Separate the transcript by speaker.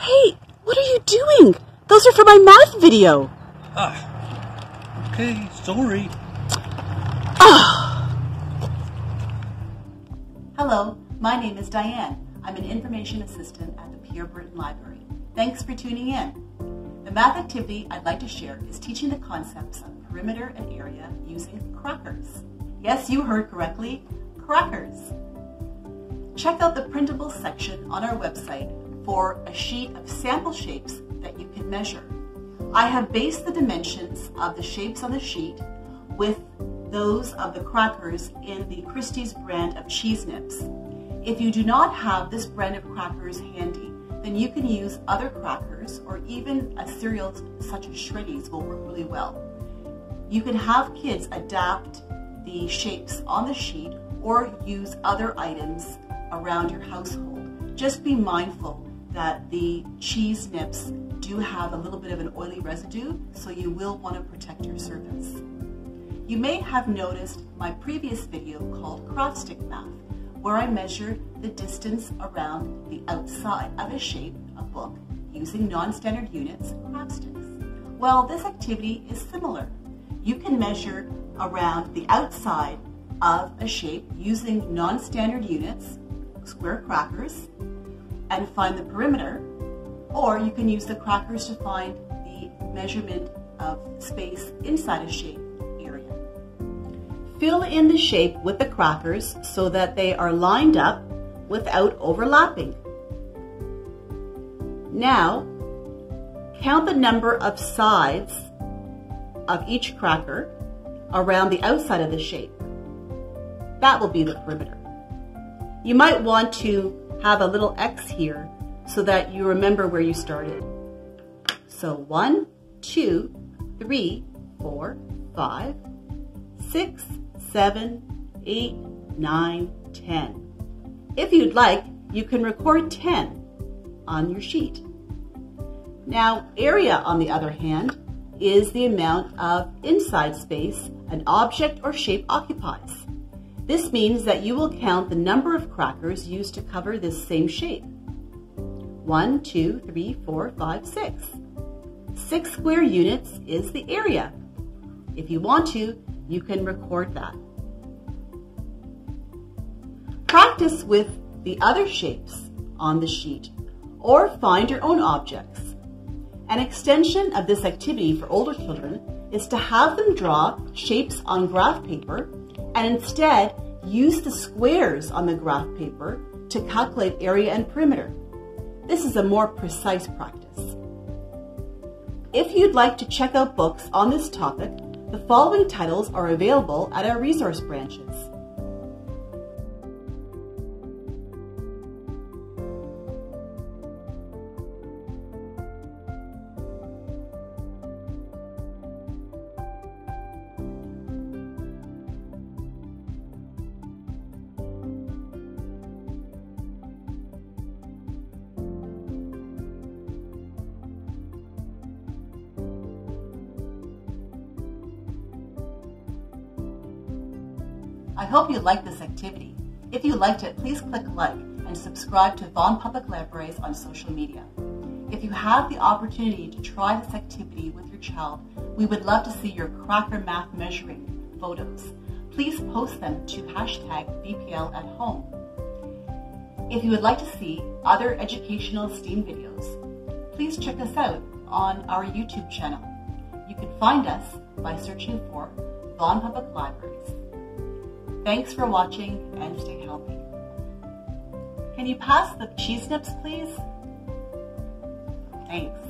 Speaker 1: Hey, what are you doing? Those are for my math video.
Speaker 2: Ah. Okay, sorry. Ah.
Speaker 3: Hello, my name is Diane. I'm an information assistant at the Pierre Berton Library. Thanks for tuning in. The math activity I'd like to share is teaching the concepts of perimeter and area using crackers. Yes, you heard correctly, crackers. Check out the printable section on our website for a sheet of sample shapes that you can measure. I have based the dimensions of the shapes on the sheet with those of the crackers in the Christie's brand of cheese nips. If you do not have this brand of crackers handy, then you can use other crackers or even a cereal such as Shreddies will work really well. You can have kids adapt the shapes on the sheet or use other items around your household. Just be mindful that the cheese nips do have a little bit of an oily residue, so you will want to protect your surface. You may have noticed my previous video called Craft Stick Math, where I measured the distance around the outside of a shape, a book, using non-standard units, craft sticks. Well, this activity is similar. You can measure around the outside of a shape using non-standard units, square crackers, and find the perimeter, or you can use the crackers to find the measurement of space inside a shape area. Fill in the shape with the crackers so that they are lined up without overlapping. Now, count the number of sides of each cracker around the outside of the shape. That will be the perimeter. You might want to have a little X here so that you remember where you started. So one, two, three, four, five, six, seven, eight, nine, ten. If you'd like, you can record 10 on your sheet. Now, area, on the other hand, is the amount of inside space an object or shape occupies. This means that you will count the number of crackers used to cover this same shape. One, two, three, four, five, six. Six square units is the area. If you want to, you can record that. Practice with the other shapes on the sheet or find your own objects. An extension of this activity for older children is to have them draw shapes on graph paper and instead use the squares on the graph paper to calculate area and perimeter. This is a more precise practice. If you'd like to check out books on this topic, the following titles are available at our resource branches. I hope you liked this activity. If you liked it, please click like and subscribe to Vaughan Public Libraries on social media. If you have the opportunity to try this activity with your child, we would love to see your cracker math measuring photos. Please post them to hashtag VPL at home. If you would like to see other educational STEAM videos, please check us out on our YouTube channel. You can find us by searching for Vaughan Public Libraries. Thanks for watching and stay healthy. Can you pass the cheese nips, please? Thanks.